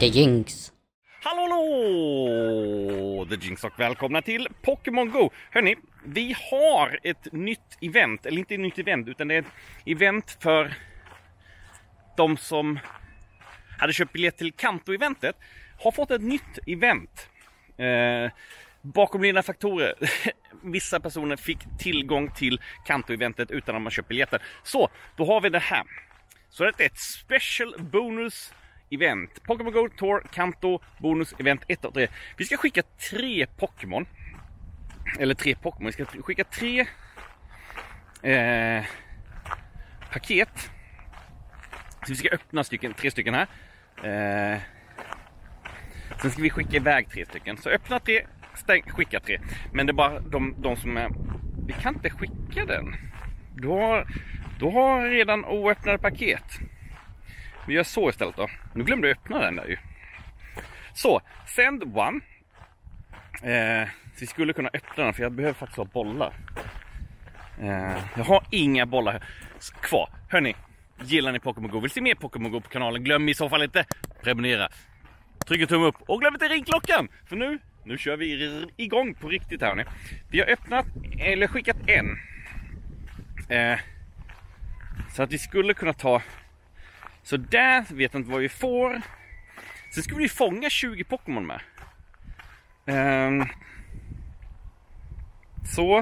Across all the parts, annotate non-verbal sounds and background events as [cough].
The Jinx. Hallå, hallå! The Jinx och välkomna till Pokémon Go! Hörni, vi har ett nytt event, eller inte ett nytt event, utan det är ett event för de som hade köpt biljett till Kanto-eventet. Har fått ett nytt event. Eh, bakomliggande faktorer. [laughs] Vissa personer fick tillgång till Kanto-eventet utan att man köpt biljetten. Så, då har vi det här. Så det är ett special bonus event. Pokémon Go Tour Kanto bonus event 1 och 3. Vi ska skicka tre Pokémon. Eller tre Pokémon. Vi ska skicka tre eh, paket. Så vi ska öppna stycken, tre stycken här. Eh, sen ska vi skicka iväg tre stycken. Så öppna tre, stäng, skicka tre. Men det är bara de, de som är... Vi kan inte skicka den. Du har, du har redan oöppnade paket. Vi gör så istället då. Nu glömde jag öppna den där ju. Så, send one. Eh, vi skulle kunna öppna den för jag behöver faktiskt ha bollar. Eh, jag har inga bollar kvar. Hörni, gillar ni Pokémon Go? Vill se mer Pokémon Go på kanalen? Glöm i så fall inte prenumerera. Tryck en tumme upp och glöm inte ringklockan! För nu, nu kör vi igång på riktigt här hörni. Vi har öppnat, eller skickat en. Eh, så att vi skulle kunna ta så där vet jag inte vad vi får. Sen ska vi fånga 20 Pokémon med. Um, så.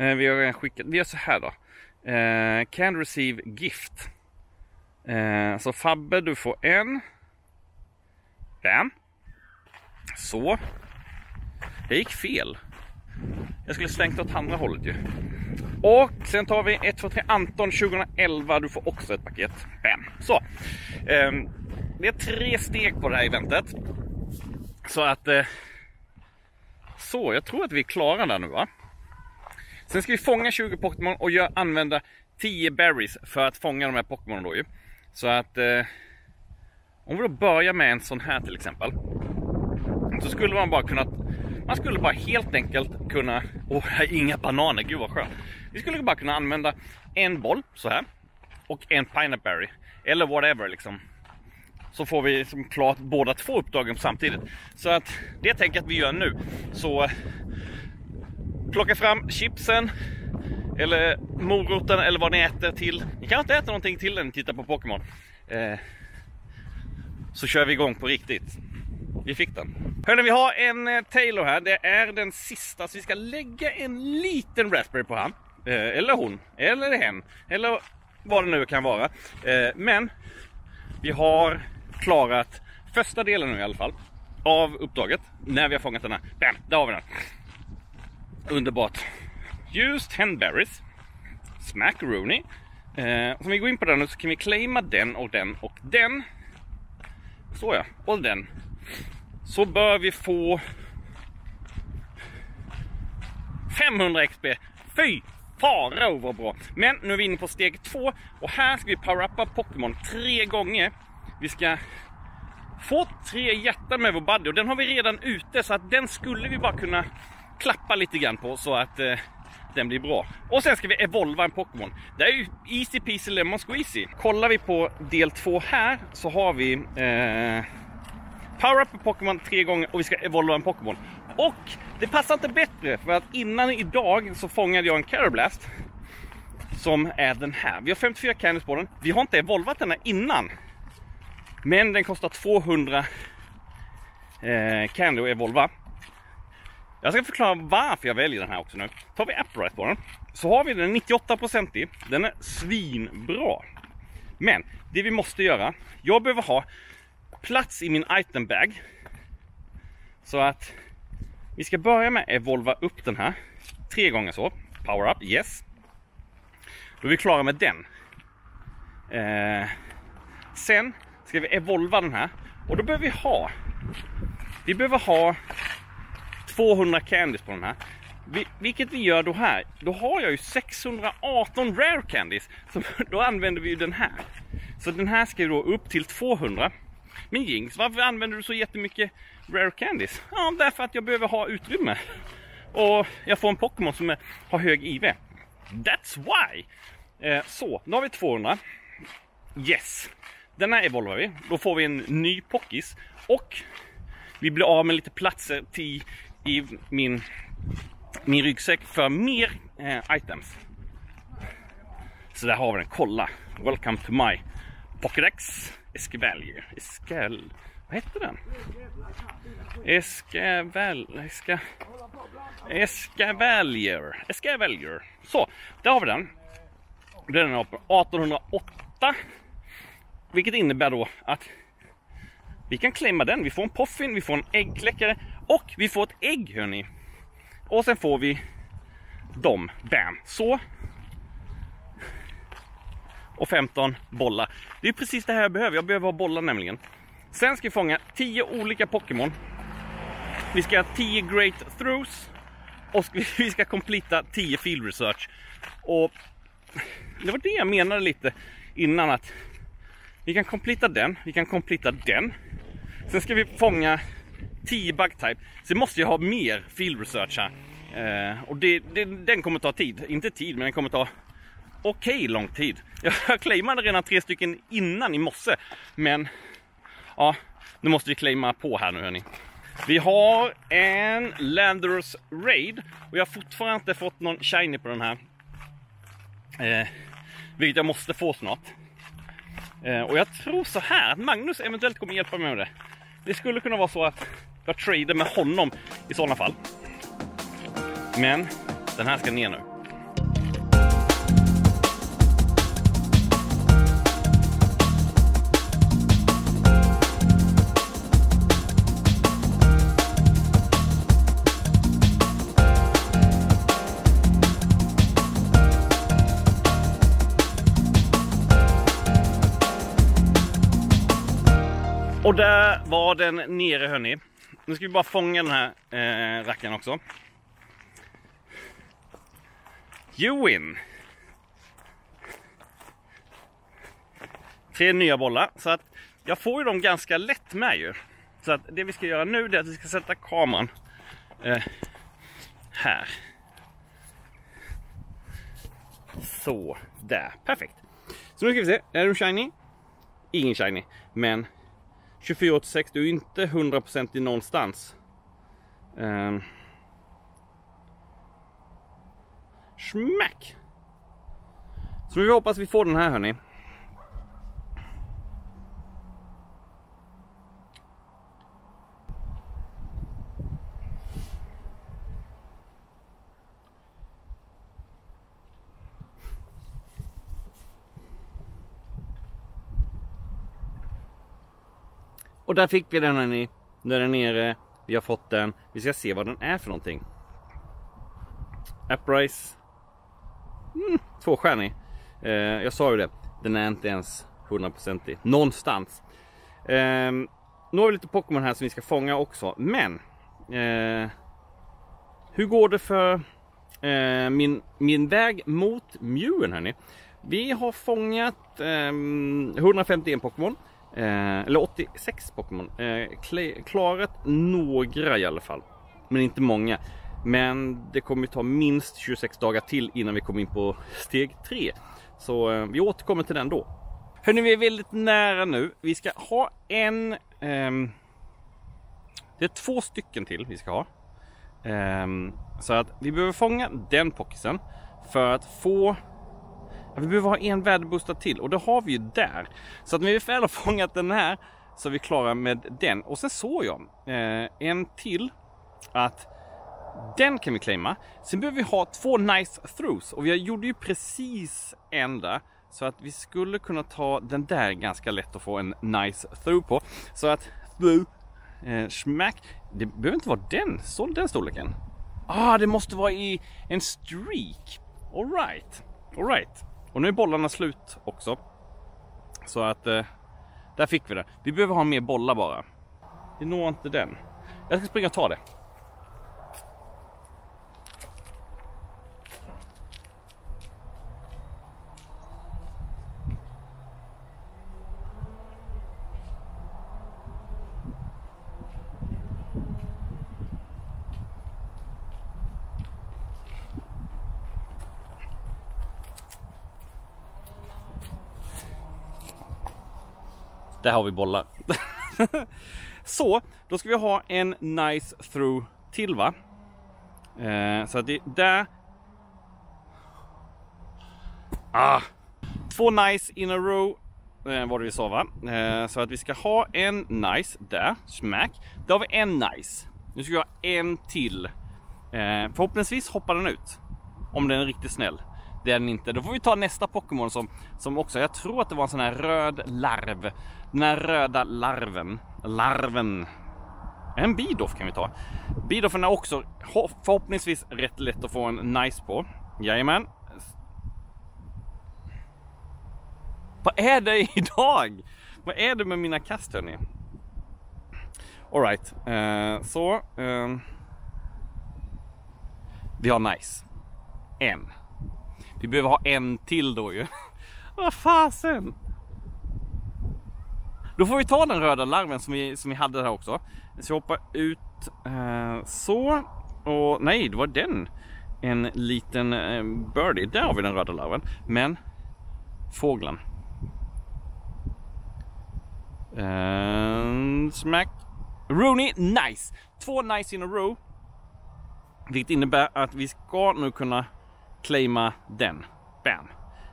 Uh, vi har redan skickat. Vi gör så här då. Uh, can receive gift. Uh, så Fabbe, du får en. Den. Så. Det gick fel. Jag skulle slängt åt andra hållet ju. Och sen tar vi 1, 2, 3 Anton 2011. Du får också ett paket. Bam. Så. Um, det är tre steg på det här eventet. Så att... Eh, så, jag tror att vi är klara där nu va? Sen ska vi fånga 20 Pokémon och gör, använda 10 berries för att fånga de här Pokémonen då ju. Så att... Eh, om vi då börjar med en sån här till exempel. Så skulle man bara kunna man skulle bara helt enkelt kunna... Åh, oh, inga bananer, gud vad skönt. Vi skulle bara kunna använda en boll så här och en pineapple berry. Eller whatever liksom. Så får vi som klart båda två uppdragen samtidigt. Så att det tänker jag att vi gör nu. Så plocka fram chipsen eller moroten eller vad ni äter till. Ni kan inte äta någonting till när ni tittar på Pokémon. Eh, så kör vi igång på riktigt. Vi fick den. Hörni, vi har en eh, Taylor här. Det är den sista, så vi ska lägga en liten Raspberry på han. Eh, eller hon, eller hen, eller vad det nu kan vara. Eh, men vi har klarat första delen nu i alla fall av uppdraget när vi har fångat den här. Bam, där har vi den. Underbart. Just Henberries. Smackaroni. Eh, om vi går in på den nu så kan vi claima den och den och den. Så ja, och den så bör vi få 500 XP. Fy farao vad bra! Men nu är vi inne på steg två och här ska vi power-uppa Pokémon tre gånger. Vi ska få tre hjärtan med vår buddy och den har vi redan ute så att den skulle vi bara kunna klappa lite grann på så att eh, den blir bra. Och sen ska vi evolva en Pokémon. Det är ju easy peasy lemon squeezy. Kollar vi på del två här så har vi eh, Power up Pokémon tre gånger och vi ska evolva en Pokémon. Och det passar inte bättre för att innan idag så fångade jag en Carablast. Som är den här. Vi har 54 candies på den. Vi har inte evolvat den här innan. Men den kostar 200 eh, candy att evolva. Jag ska förklara varför jag väljer den här också nu. Tar vi Upright på den så har vi den 98% i. Den är svinbra. Men det vi måste göra, jag behöver ha plats i min item bag. Så att vi ska börja med att evolva upp den här. Tre gånger så. Power up, yes. Då är vi klara med den. Eh, sen ska vi evolva den här. Och då behöver vi ha Vi behöver ha 200 candies på den här. Vi, vilket vi gör då här. Då har jag ju 618 rare candies. Så [laughs] då använder vi ju den här. Så den här ska ju då upp till 200. Men Jinx, varför använder du så jättemycket rare candies? Ja, därför att jag behöver ha utrymme. Och jag får en Pokémon som är, har hög IV. That's why! Eh, så, nu har vi 200. Yes! denna evolvar vi. Då får vi en ny Pockis och vi blir av med lite platser till, i min, min ryggsäck för mer eh, items. Så där har vi den. Kolla! Welcome to my Pokédex Escavalier. Escal... Vad hette den? Escaval... Eska... Escavalier. Escavalier. Så, där har vi den. Den är från 1808. Vilket innebär då att vi kan klämma den. Vi får en poffin, vi får en äggkläckare och vi får ett ägg hörni. Och sen får vi dem. Bam! Så. Och 15 bollar. Det är precis det här jag behöver. Jag behöver ha bollar nämligen. Sen ska vi fånga 10 olika Pokémon. Vi ska ha 10 Great Throughs. Och vi [laughs] ska completa 10 Field Research. Och det var det jag menade lite innan att vi kan completa den, vi kan completa den. Sen ska vi fånga 10 bugtype. Sen måste jag ha mer field research här. Eh, och det, det, den kommer ta tid. Inte tid, men den kommer ta okej okay, lång tid. [laughs] Jag claimade redan tre stycken innan i morse. Men ja, nu måste vi claima på här nu hörni. Vi har en Landers Raid och jag har fortfarande inte fått någon shiny på den här. Eh, vilket jag måste få snart. Eh, och jag tror så här att Magnus eventuellt kommer hjälpa mig med det. Det skulle kunna vara så att jag tradar med honom i sådana fall. Men den här ska ner nu. Och där var den nere hörni. Nu ska vi bara fånga den här eh, rackaren också. You win! Tre nya bollar. Så att jag får ju dem ganska lätt med ju. Så att det vi ska göra nu är att vi ska sätta kameran eh, här. Så, där. Perfekt. Så nu ska vi se. Är de shiny? Ingen shiny. Men 2486, du är inte 100% i någonstans. Um. Smack! Så vi hoppas vi får den här hörni. Där fick vi den hörni. Nu är den nere. Vi har fått den. Vi ska se vad den är för någonting. Uprise. Mm, tvåstjärnig. Eh, jag sa ju det. Den är inte ens 100% någonstans. Eh, nu har vi lite Pokémon här som vi ska fånga också. Men. Eh, hur går det för eh, min, min väg mot Mewen hörni? Vi har fångat ehm, 151 Pokémon. Eh, eller 86 Pokémon. Eh, klarat några i alla fall. Men inte många. Men det kommer ta minst 26 dagar till innan vi kommer in på steg 3. Så eh, vi återkommer till den då. Hörni, vi är väldigt nära nu. Vi ska ha en... Eh, det är två stycken till vi ska ha. Ehm, så att vi behöver fånga den pockisen för att få vi behöver ha en väderboostad till och det har vi ju där. Så att när vi väl har fångat den här så är vi klara med den. Och sen såg jag eh, en till att den kan vi claima. Sen behöver vi ha två nice throws och vi gjorde ju precis en där. Så att vi skulle kunna ta den där ganska lätt att få en nice through på. Så att through, eh, smack. Det behöver inte vara den, så, den storleken. Ah, det måste vara i en streak. Alright, alright. Och nu är bollarna slut också. Så att eh, där fick vi det. Vi behöver ha mer bollar bara. Vi når inte den. Jag ska springa och ta det. Där har vi bollar. [laughs] så, då ska vi ha en nice through till va? Eh, så att det där. Ah, två nice in a row eh, var det vi sa va? Eh, så att vi ska ha en nice där, smack. Där har vi en nice. Nu ska vi ha en till. Eh, förhoppningsvis hoppar den ut. Om den är riktigt snäll. Det är den inte. Då får vi ta nästa Pokémon som, som också, jag tror att det var en sån här röd larv. Den här röda larven. Larven. En Bidoff kan vi ta. Bidoffen är också förhoppningsvis rätt lätt att få en nice på. Jajamän. Vad är det [laughs] idag? Vad är det med mina kast hörni? Alright, uh, så. Uh, vi har nice. En. Vi behöver ha en till då ju. [laughs] Vad fasen! Då får vi ta den röda larven som vi, som vi hade här också. Så jag hoppar ut uh, så. Och nej, det var den. En liten birdie. Där har vi den röda larven. Men fågeln. Uh, smack. Rooney, nice! Två nice in a row. Vilket innebär att vi ska nu kunna claima den. Bam!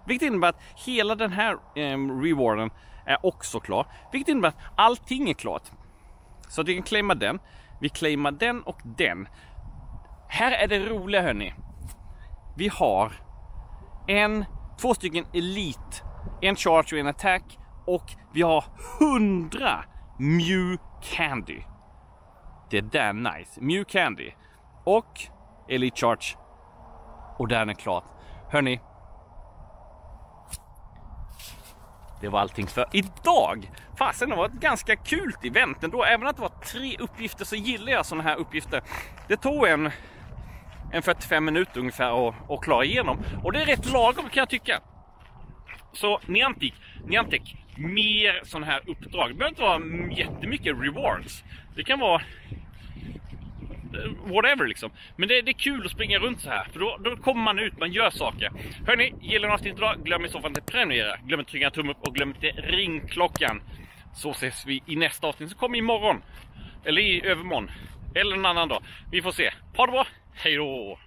Vilket innebär att hela den här eh, rewarden är också klar. Vilket innebär att allting är klart. Så att vi kan claima den. Vi claimar den och den. Här är det roliga hörni. Vi har en, två stycken Elite, en Charge och en Attack och vi har 100 Mew Candy. Det är där nice. Mew Candy och Elite Charge. Och där är klart. Hörni. Det var allting för idag. Fasen, det var ett ganska kul event ändå. Även att det var tre uppgifter så gillar jag sådana här uppgifter. Det tog en, en 45 minuter ungefär att, att klara igenom. Och det är rätt lagom kan jag tycka. Så Niantic, Niantic, mer sådana här uppdrag. Det behöver inte vara jättemycket rewards. Det kan vara whatever liksom. Men det, det, är kul att springa runt så här. För då, då kommer man ut, man gör saker. Hörni, gillar ni avsnittet idag? Glöm i så fall inte att prenumerera. Glöm inte att trycka en tumme upp och glöm inte ringklockan. Så ses vi i nästa avsnitt som kommer imorgon. Eller i övermorgon. Eller en annan dag. Vi får se. Ha det bra. Hej då!